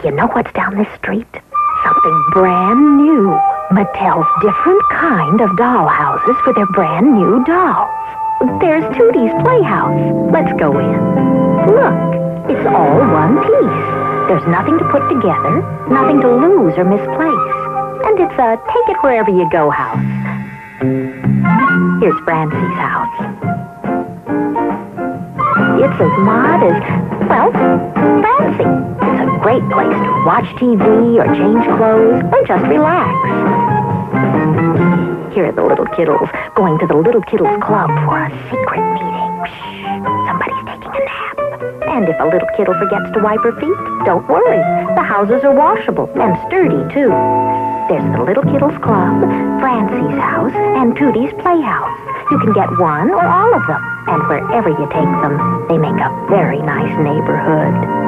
Do you know what's down this street? Something brand new. Mattel's different kind of doll houses for their brand new dolls. There's Tutti's Playhouse. Let's go in. Look, it's all one piece. There's nothing to put together, nothing to lose or misplace. And it's a take it wherever you go house. Here's Francie's house. It's as mod as, well, Francie. Watch TV or change clothes or just relax. Here are the Liddle Kiddles going to the Liddle Kiddles Klub for a secret meeting. Shh, somebody's taking a nap. And if a Liddle Kiddle forgets to wipe her feet, don't worry. The houses are washable and sturdy, too. There's the Liddle Kiddles Klub, Francie's house, and Tutti's Playhouse. You can get one or all of them. And wherever you take them, they make a very nice neighborhood.